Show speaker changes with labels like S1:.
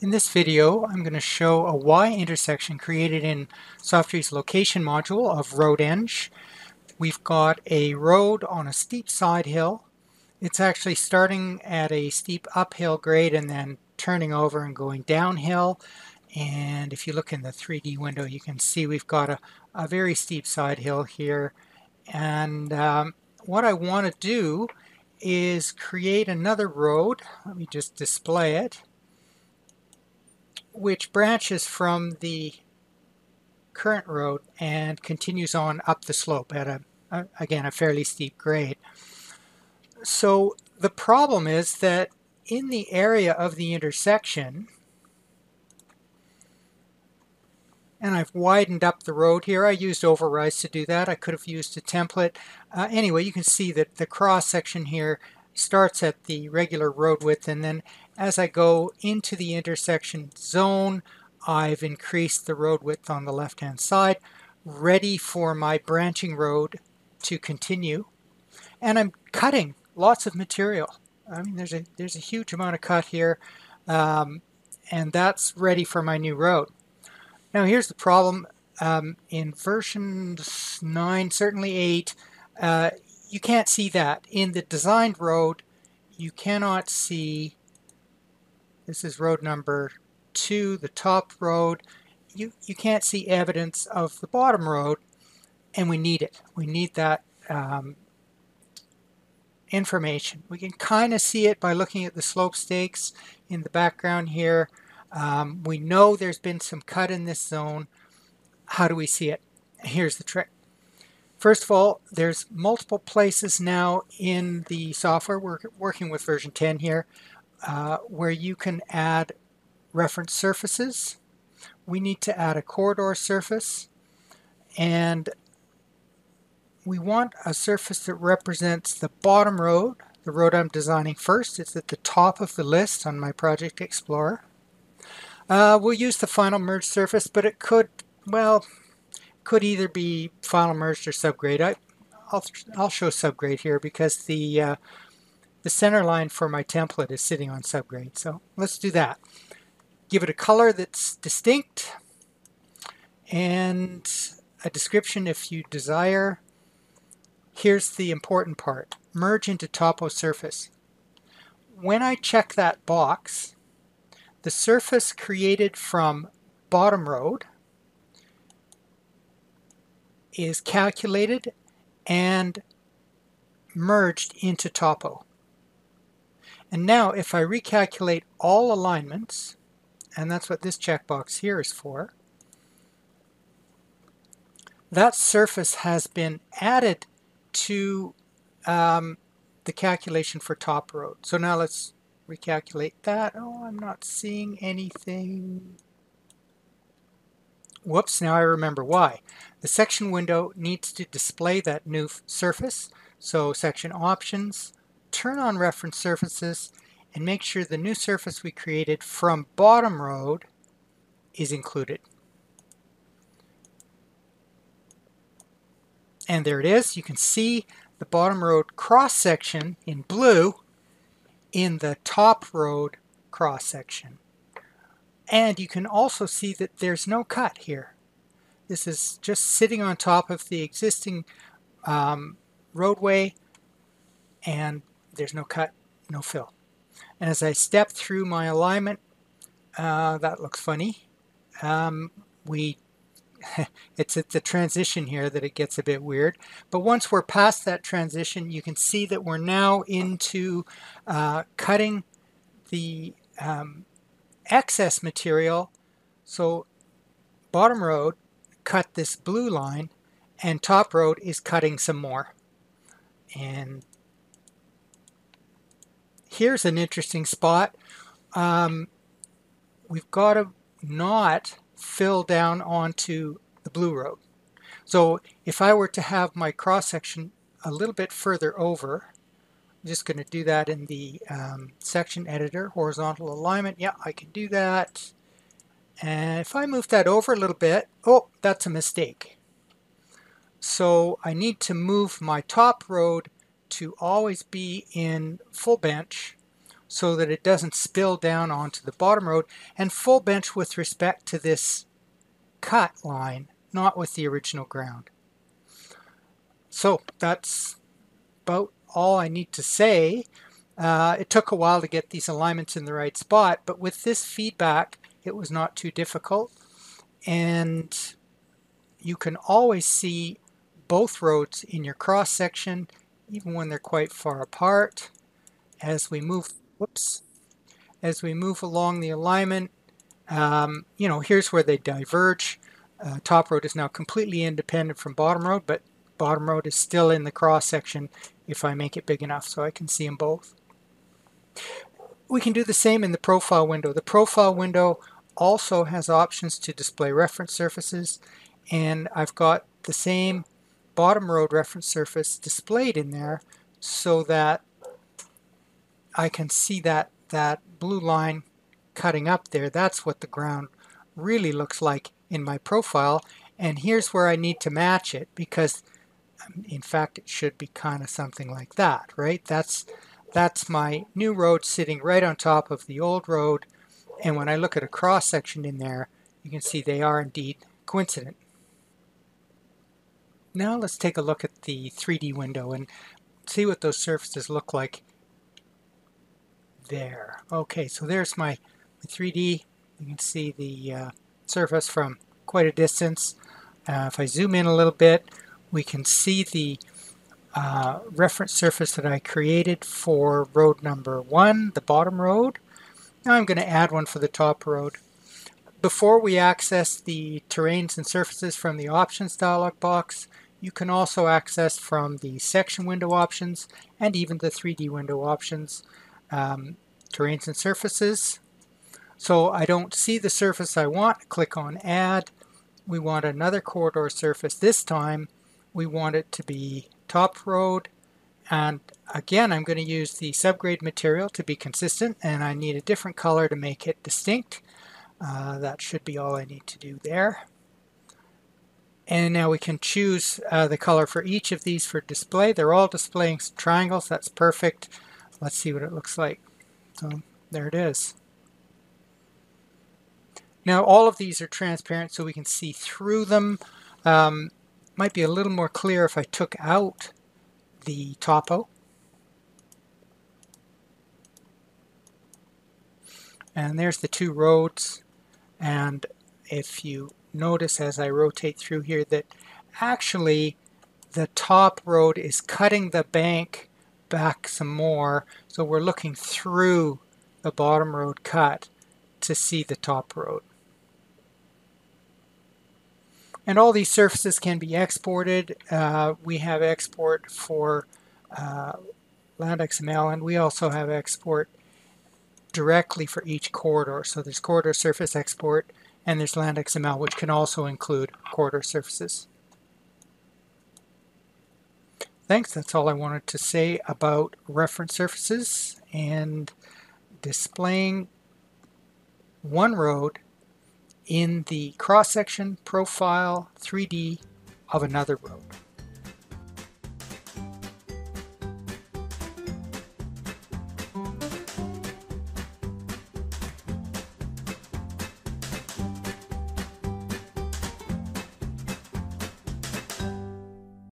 S1: In this video, I'm going to show a Y intersection created in Softree's location module of Road RoadEng. We've got a road on a steep side hill. It's actually starting at a steep uphill grade and then turning over and going downhill. And if you look in the 3D window, you can see we've got a, a very steep side hill here. And um, what I want to do is create another road. Let me just display it which branches from the current road and continues on up the slope at a, a, again a fairly steep grade. So the problem is that in the area of the intersection and I've widened up the road here. I used overrides to do that. I could have used a template. Uh, anyway, you can see that the cross section here starts at the regular road width and then as I go into the intersection zone I've increased the road width on the left hand side ready for my branching road to continue. And I'm cutting lots of material. I mean there's a there's a huge amount of cut here um, and that's ready for my new road. Now here's the problem. Um, in version 9 certainly 8 uh, you can't see that. In the designed road, you cannot see, this is road number two, the top road. You, you can't see evidence of the bottom road, and we need it. We need that um, information. We can kind of see it by looking at the slope stakes in the background here. Um, we know there's been some cut in this zone. How do we see it? Here's the trick. First of all, there's multiple places now in the software, we're working with version 10 here, uh, where you can add reference surfaces. We need to add a corridor surface, and we want a surface that represents the bottom road, the road I'm designing first. It's at the top of the list on my Project Explorer. Uh, we'll use the final merge surface, but it could, well, could either be final merged or subgrade. I, I'll, I'll show subgrade here because the, uh, the center line for my template is sitting on subgrade. So let's do that. Give it a color that's distinct and a description if you desire. Here's the important part. Merge into topo surface. When I check that box, the surface created from bottom road is calculated and merged into topo. And now if I recalculate all alignments, and that's what this checkbox here is for, that surface has been added to um, the calculation for top road. So now let's recalculate that. Oh, I'm not seeing anything. Whoops, now I remember why. The section window needs to display that new surface. So section options, turn on reference surfaces, and make sure the new surface we created from bottom road is included. And there it is. You can see the bottom road cross section in blue in the top road cross section. And you can also see that there's no cut here. This is just sitting on top of the existing um, roadway and there's no cut, no fill. And as I step through my alignment, uh, that looks funny. Um, we it's at the transition here that it gets a bit weird. But once we're past that transition, you can see that we're now into uh, cutting the um, excess material. So bottom road cut this blue line and top road is cutting some more. And here's an interesting spot. Um, we've got to not fill down onto the blue road. So if I were to have my cross section a little bit further over, I'm just going to do that in the um, section editor, horizontal alignment. Yeah, I can do that. And if I move that over a little bit, oh, that's a mistake. So I need to move my top road to always be in full bench so that it doesn't spill down onto the bottom road and full bench with respect to this cut line, not with the original ground. So that's about all I need to say. Uh, it took a while to get these alignments in the right spot, but with this feedback, it was not too difficult. And you can always see both roads in your cross section, even when they're quite far apart. As we move, whoops, as we move along the alignment, um, you know, here's where they diverge. Uh, top road is now completely independent from bottom road, but bottom road is still in the cross section if I make it big enough so I can see them both. We can do the same in the profile window. The profile window also has options to display reference surfaces and I've got the same bottom road reference surface displayed in there so that I can see that that blue line cutting up there. That's what the ground really looks like in my profile. And here's where I need to match it because in fact it should be kind of something like that right? That's that's my new road sitting right on top of the old road. And when I look at a cross section in there you can see they are indeed coincident now let's take a look at the 3D window and see what those surfaces look like there okay so there's my, my 3D you can see the uh, surface from quite a distance. Uh, if I zoom in a little bit, we can see the uh, reference surface that I created for road number one, the bottom road. Now I'm going to add one for the top road. Before we access the terrains and surfaces from the options dialog box, you can also access from the section window options and even the 3D window options. Um, terrains and surfaces, so I don't see the surface I want, click on add. We want another corridor surface. This time we want it to be top road and again I'm going to use the subgrade material to be consistent and I need a different color to make it distinct. Uh, that should be all I need to do there. And now we can choose uh, the color for each of these for display. They're all displaying triangles. That's perfect. Let's see what it looks like. So there it is. Now all of these are transparent so we can see through them. Um, might be a little more clear if I took out the topo. And there's the two roads. And if you notice as I rotate through here that actually the top road is cutting the bank back some more. So we're looking through the bottom road cut to see the top road. And all these surfaces can be exported. Uh, we have export for uh, LandXML and we also have export directly for each corridor. So there's corridor surface export and there's LandXML which can also include corridor surfaces. Thanks, that's all I wanted to say about reference surfaces and displaying one road in the cross-section profile 3D of another road.